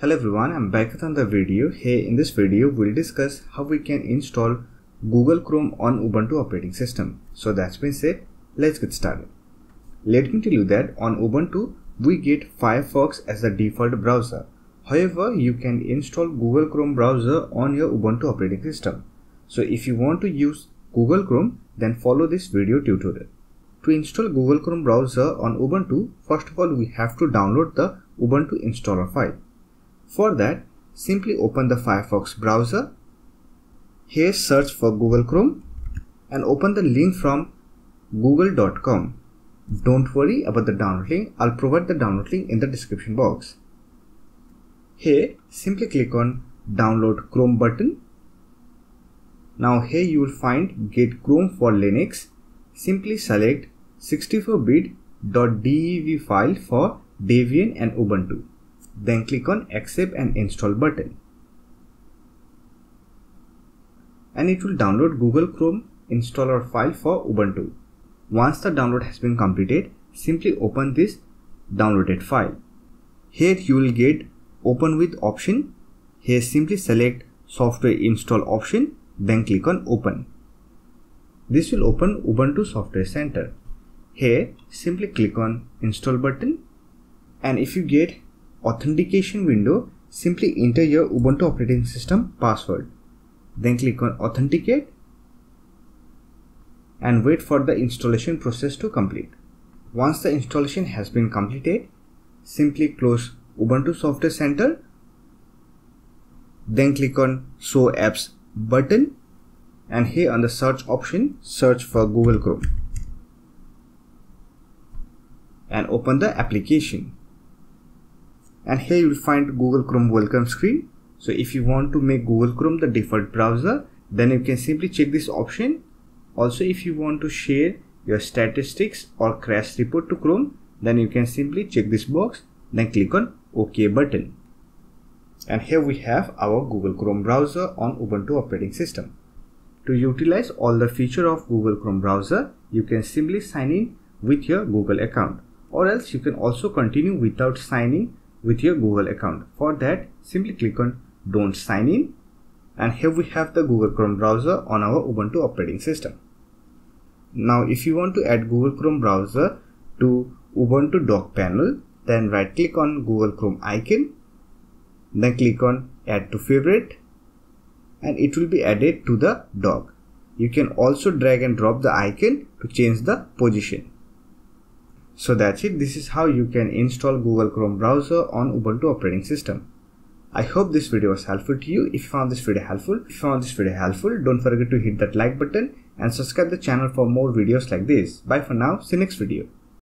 Hello everyone, I'm back with another video. Hey, in this video, we'll discuss how we can install Google Chrome on Ubuntu operating system. So that's been said, let's get started. Let me tell you that on Ubuntu, we get Firefox as the default browser. However, you can install Google Chrome browser on your Ubuntu operating system. So if you want to use Google Chrome, then follow this video tutorial. To install Google Chrome browser on Ubuntu, first of all we have to download the Ubuntu installer file. For that, simply open the Firefox browser. Here search for Google Chrome and open the link from google.com. Don't worry about the download link, I'll provide the download link in the description box. Here, simply click on download Chrome button. Now here you will find get Chrome for Linux simply select 64-bit .deb file for Debian and Ubuntu. Then click on accept and install button. And it will download Google Chrome installer file for Ubuntu. Once the download has been completed, simply open this downloaded file. Here you will get open with option. Here simply select software install option, then click on open. This will open Ubuntu Software Center. Here, simply click on install button and if you get authentication window, simply enter your Ubuntu operating system password. Then click on authenticate and wait for the installation process to complete. Once the installation has been completed, simply close Ubuntu Software Center, then click on show apps button and here on the search option search for Google Chrome and open the application and here you will find Google Chrome welcome screen. So if you want to make Google Chrome the default browser then you can simply check this option. Also if you want to share your statistics or crash report to Chrome then you can simply check this box then click on OK button. And here we have our Google Chrome browser on Ubuntu operating system. To utilize all the feature of Google Chrome browser, you can simply sign in with your Google account. Or else you can also continue without signing with your Google account. For that, simply click on don't sign in and here we have the Google Chrome browser on our Ubuntu operating system. Now if you want to add Google Chrome browser to Ubuntu dock panel, then right click on Google Chrome icon, then click on add to favorite and it will be added to the dock. You can also drag and drop the icon to change the position. So that's it. This is how you can install Google Chrome browser on Ubuntu operating system. I hope this video was helpful to you. If you found this video helpful, if you found this video helpful, don't forget to hit that like button and subscribe the channel for more videos like this. Bye for now. See you next video.